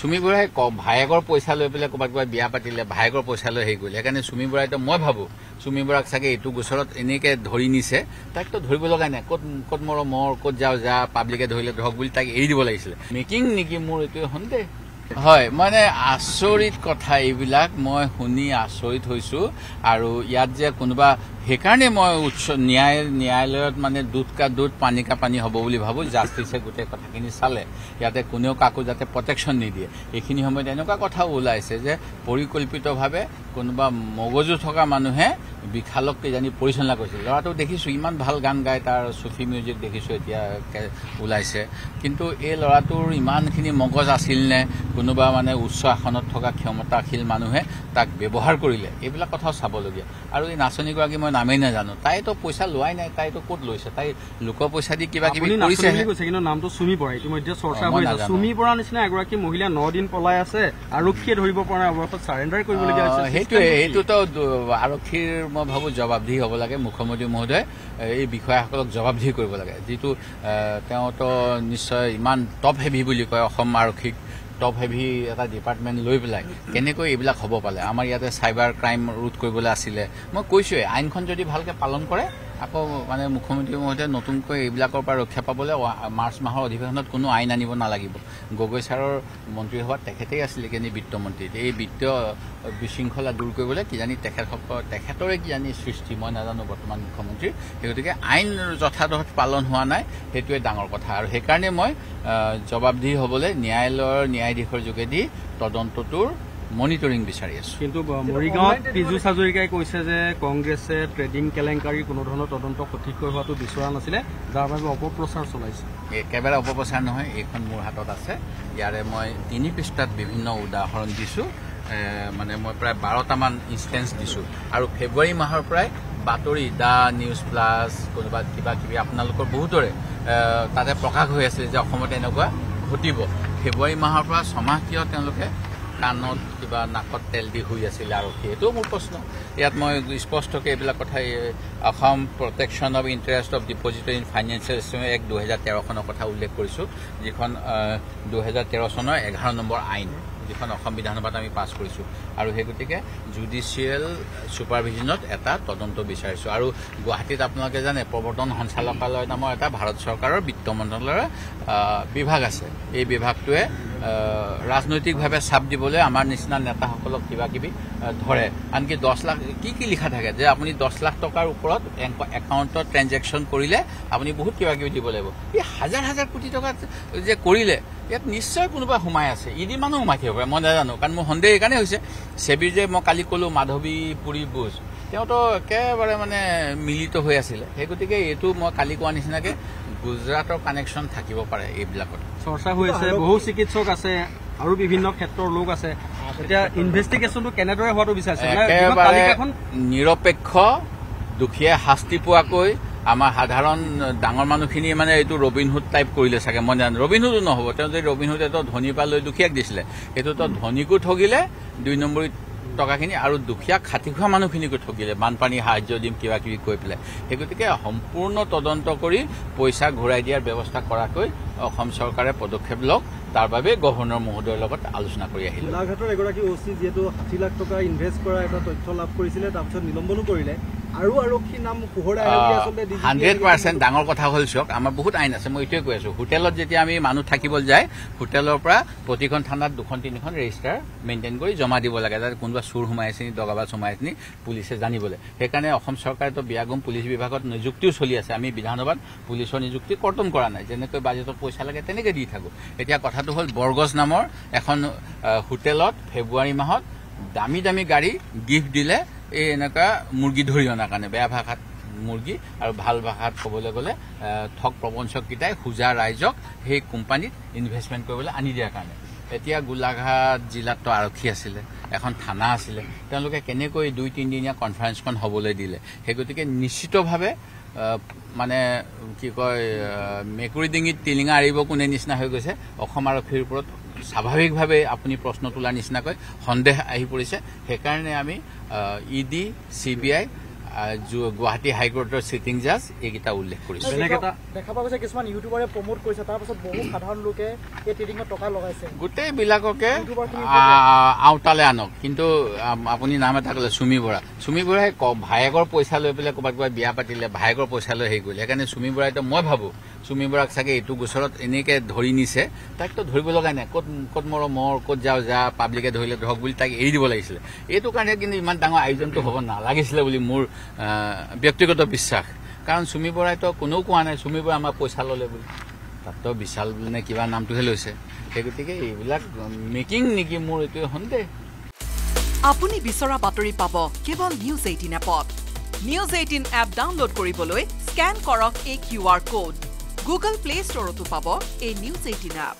চুমি বৰাই ক- ভায়েকৰ পইচা লৈ পেলাই ক'ৰবাত ক'ৰবাত বিয়া পাতিলে ভায়েকৰ পইচা লৈ হেৰি কৰিলে। সেইকাৰণে চুমি বৰাইতো মই ভাবো চুমি বৰাক চাগে এইটো গোচৰত এনেকে ধৰি নিছে। তাকতো ধৰিব লগা নাই। ক'ত ক'ত মৰ মৰ ক'ত যাওঁ যা পাব্লিকে ধৰিলে ধৰক বুলি তাক এৰি দিব লাগিছিলে। মেকিং নেকি মোৰ এইটোৱে সন্দেহ হয় মানে আচৰিত কথা এইবিলাক মই শুনি আচৰিত হৈছো। আৰু ইয়াত যে কোনোবা সেইকাৰণে মই উচ্চ ন্যায় ন্যায়ালয়ত মানে দুধ কা দুধ পানী কা পানী হ'ব বুলি ভাবো জাষ্টিছে গোটেই কথাখিনি চালে। ইয়াতে কোনেও কাকো যাতে প্ৰটেকশ্যন নিদিয়ে। এইখিনি সময়ত এনেকুৱা কথাও ওলাইছে যে পৰিকল্পিতভাৱে কোনোবা মগজু থকা মানুহে বিশালক কিজানি পৰিচালনা কৰিছিল। ল'ৰাটো দেখিছো ইমান ভাল গান গায় তাৰ চুফি মিউজিক দেখিছো এতিয়া ওলাইছে। কিন্তু এই ল'ৰাটোৰ ইমানখিনি মগজ আছিল নে কোনোবা মানে উচ্চ আসনত থকা ক্ষমতাশীল মানুহে তাক ব্যৱহাৰ কৰিলে এইবিলাক কথাও চাবলগীয়া। আৰু এই নাচনীগৰাকী মই নামেই নাজানো। তাইতো পইচা লোৱাই নাই তাইতো ক'ত লৈছে? তাই লোকৰ পইচা দি কিবা কিবি কৰিছে কিন্তু নামটো চুমি বৰা ইতিমধ্যে চৰ্চা হৈ আছে। চুমি বৰা নিচিনা এগৰাকী মহিলা ন দিন পলাই আছে আৰক্ষীয়ে ধৰিব পৰা নাই অৱশেষত চাৰেণ্ডাৰ কৰিবলগীয়া হৈছে সেইটোৱে সেইটোতো আৰক্ষীৰ মই ভাবো জবাবদিহি হ'ব লাগে মুখ্যমন্ত্ৰী মহোদয় এই বিষয়াসকলক জবাবদিহি কৰিব লাগে। যিটো তেওঁতো নিশ্চয় ইমান টপ হেভি বুলি কয় অসম আৰক্ষীক টপ হেভি এটা ডিপাৰ্টমেণ্ট লৈ পেলাই কেনেকৈ এইবিলাক হ'ব পালে আমাৰ ইয়াতে চাইবাৰ ক্ৰাইম ৰোধ কৰিবলৈ আছিলে। মই কৈছোৱে আইনখন যদি ভালকৈ পালন কৰে আকৌ মানে মুখ্যমন্ত্ৰী মহোদয়ে নতুনকৈ এইবিলাকৰ পৰা ৰক্ষা পাবলৈ মাৰ্চ মাহৰ অধিৱেশনত কোনো আইন আনিব নালাগিব। গগৈ ছাৰৰ মন্ত্ৰীসভাত তেখেতেই আছিলে কিজানি বিত্তমন্ত্ৰী। এই বিত্তীয় বিশৃংখলা দূৰ কৰিবলৈ কিজানি তেখেতসকল তেখেতৰে কিজানি সৃষ্টি মই নাজানো বৰ্তমান মুখ্যমন্ত্ৰীৰ সেই গতিকে আইন যথাযথ পালন হোৱা নাই সেইটোৱে ডাঙৰ কথা। আৰু সেইকাৰণে মই জবাবদিহি হ'বলৈ ন্যায়ালয়ৰ ন্যায়াধীশৰ যোগেদি তদন্তটোৰ মনিটৰিং বিচাৰি আছো। কিন্তু মৰিগাঁৱত পীযুষ হাজৰিকাই কৈছে যে কংগ্ৰেছে ট্ৰেডিং কেলেংকাৰী কোনো ধৰণৰ তদন্ত সঠিককৈ হোৱাটো বিচৰা নাছিলে যাৰ বাবে অপপ্ৰচাৰ চলাইছে। একেবাৰে অপপ্ৰচাৰ নহয় এইখন মোৰ হাতত আছে। ইয়াৰে মই তিনি পৃষ্ঠাত বিভিন্ন উদাহৰণ দিছোঁ। মানে মই প্ৰায় বাৰটামান ইনষ্টেঞ্চ দিছোঁ। আৰু ফেব্ৰুৱাৰী মাহৰ পৰাই বাতৰি দ্য নিউজ প্লাছ কোনোবা কিবা কিবি আপোনালোকৰ বহুতৰে তাতে প্ৰকাশ হৈ আছিল যে অসমত এনেকুৱা ঘটিব। ফেব্ৰুৱাৰী মাহৰ পৰা ছমাহ কিয় তেওঁলোকে কাণত কিবা নাকত তেল দি শুই আছিলে আৰক্ষী এইটোও মোৰ প্ৰশ্ন। ইয়াত মই স্পষ্টকৈ এইবিলাক কথা Assam protection of interest of depositor in financial instrument এক দুহেজাৰ তেৰখনৰ কথা উল্লেখ কৰিছোঁ যিখন দুহেজাৰ তেৰ চনৰ এঘাৰ নম্বৰ আইন যিখন অসম বিধানসভাত আমি পাছ কৰিছোঁ। আৰু সেই গতিকে জুডিচিয়েল ছুপাৰভিজনত এটা তদন্ত বিচাৰিছোঁ। আৰু গুৱাহাটীত আপোনালোকে জানে প্ৰৱৰ্তন সঞ্চালকালয় নামৰ এটা ভাৰত চৰকাৰৰ বিত্ত মন্ত্ৰালয়ৰ বিভাগ আছে। এই বিভাগটোৱে ৰাজনৈতিকভাৱে চাপ দিবলৈ আমাৰ নিচিনা নেতাসকলক কিবা কিবি ধৰে। আনকি দহ লাখ কি কি লিখা থাকে যে আপুনি দহ লাখ টকাৰ ওপৰত একাউণ্টত ট্ৰেনজেকশ্যন কৰিলে আপুনি বহুত কিবা কিবি দিব লাগিব। এই হাজাৰ হাজাৰ কোটি টকা যে কৰিলে ইয়াত নিশ্চয় কোনোবা সোমাই আছে। ইডি মানুহ সোমাই থাকিব পাৰে মই নাজানো কাৰণ মোৰ সন্দেহ এইকাৰণে হৈছে। ছেবিৰ যে মই কালি ক'লো মাধৱী পুৰী বুজ তেওঁতো একেবাৰে মানে মিলিত হৈ আছিলে। সেই গতিকে এইটো মই কালি কোৱা নিচিনাকে গুজৰাটৰ কানেকশ্যন থাকিব পাৰে এইবিলাকত। চৰ্চা হৈ আছে বহু চিকিৎসক আছে আৰু বিভিন্ন ক্ষেত্ৰৰ লোক আছে। এতিয়া ইনভেষ্টিগেশ্যনটো কেনেদৰে হোৱাটো বিচাৰিছে? নিৰপেক্ষ দুখীয়া শাস্তি পোৱাকৈ আমাৰ সাধাৰণ ডাঙৰ মানুহখিনিয়ে মানে এইটো ৰবিনহুড টাইপ কৰিলে চাগে। মই জানো ৰবিনহুডো নহ'ব। তেওঁ যদি ৰবিনহুড এটা ধনীৰ পৰা লৈ দুখীয়াক দিছিলে সেইটোতো ধনীকো ঠগিলে দুই নম্বৰী টকাখিনি আৰু দুখীয়া খাটি খোৱা মানুহখিনিকো ঠগিলে বানপানী সাহায্য দিম কিবা কিবি কৈ পেলাই। সেই গতিকে সম্পূৰ্ণ তদন্ত কৰি পইচা ঘূৰাই দিয়াৰ ব্যৱস্থা কৰাকৈ অসম চৰকাৰে পদক্ষেপ লওক তাৰ বাবে গভৰ্ণৰ মহোদয়ৰ লগত আলোচনা কৰি আহিলোঁ। গোলাঘাটৰ এগৰাকী অ চি যিহেতু ষাঠি লাখ টকা ইনভেষ্ট কৰা এটা তথ্য লাভ কৰিছিলে তাৰপিছত নিলম্বনো কৰিলে। আৰু নাম আৰক্ষী DGP হাণ্ড্ৰেড পাৰ্চেণ্ট ডাঙৰ কথা হ'ল চাওক আমাৰ বহুত আইন আছে মই এইটোৱে কৈ আছো। হোটেলত যেতিয়া আমি মানুহ থাকিবলৈ যায় হোটেলৰ পৰা প্ৰতিখন থানাত দুখন তিনিখন ৰেজিষ্টাৰ মেইনটেইন কৰি জমা দিব লাগে। যাতে কোনোবা চুৰ সোমাই আছে নি দগাবাজ সোমাই আছে নি পুলিচে জানিবলৈ। সেইকাৰণে অসম চৰকাৰেতো বিয়াগুম পুলিচ বিভাগত নিযুক্তিও চলি আছে। আমি বিধানসভাত পুলিচৰ নিযুক্তি কৰ্তন কৰা নাই। যেনেকৈ বাজেটত পইচা লাগে তেনেকৈ দি থাকোঁ। এতিয়া কথাটো হ'ল বৰগজ নামৰ এখন হোটেলত ফেব্ৰুৱাৰী মাহত দামী দামী গাড়ী গিফ্ট দিলে এই এনেকুৱা মুৰ্গী ধৰি অনাৰ কাৰণে বেয়া ভাষাত মুৰ্গী আৰু ভাল ভাষাত ক'বলৈ গ'লে ঠগ প্ৰবঞ্চককেইটাই সোজা ৰাইজক সেই কোম্পানীত ইনভেষ্টমেণ্ট কৰিবলৈ আনি দিয়াৰ কাৰণে। এতিয়া গোলাঘাট জিলাততো আৰক্ষী আছিলে এখন থানা আছিলে তেওঁলোকে কেনেকৈ দুই তিনিদিনীয়া কনফাৰেন্সখন হ'বলৈ দিলে? সেই গতিকে নিশ্চিতভাৱে মানে কি কয় মেকুৰী ডিঙিত টিলিঙা আৰিব কোনে নিচিনা হৈ গৈছে অসম আৰক্ষীৰ ওপৰত স্বাভাৱিকভাৱে আপুনি প্ৰশ্ন তোলাৰ নিচিনাকৈ সন্দেহ আহি পৰিছে। সেইকাৰণে আমি E D C B I আহ, যো- গুৱাহাটী হাইকোৰ্টৰ চিটিং জাজ এইকেইটা উল্লেখ কৰিছোঁ। দেখা পোৱা গৈছে কিছুমান ইউটিউবাৰে প্ৰমোট কৰিছে তাৰ পাছত বহু সাধাৰণ লোকে এই ট্ৰেডিঙত টকা লগাইছে। গোটেইবিলাককে আওতালে আনক। কিন্তু আপুনি নাম এটা ক'লে চুমি বৰা। চুমি বৰাই ভায়েকৰ পইচা লৈ পেলাই ক'ৰবাত ক'ৰবাত বিয়া পাতিলে ভায়েকৰ পইচা লৈ হেৰি কৰিলে। সেইকাৰণে চুমি বৰাইতো মই ভাবোঁ চুমি বৰাক চাগে এইটো গোচৰত এনেকৈ ধৰি নিছে। তাকতো ধৰিব লগা নাই। ক'ত ক'ত মৰ মৰ ক'ত যাওঁ যা পাব্লিকে ধৰিলে ধৰক বুলি তাক এৰি দিব লাগিছিলে। এইটো কাৰণে কিন্তু ইমান ডাঙৰ আয়োজনটো হ'ব নালাগিছিলে বুলি মোৰ ব্যক্তিগত বিশ্বাস। কাৰণ চুমি বৰাইতো কোনেও কোৱা নাই চুমি বৰাই আমাৰ পইচা ল'লে বুলি। তাততো বিশাল নে কিবা নামটোহে লৈছে। সেই গতিকে এইবিলাক মেকিং নেকি মোৰ এইটোৱে সন্দেহ আপুনি বিচৰা বাতৰি পাব কেৱল নিউজ এইটিন এপত। নিউজ এইটিন এপ ডাউনলোড কৰিবলৈ স্কেন কৰক এই Q R code Google Play ষ্টৰতো পাব এই নিউজ এইটিন এপ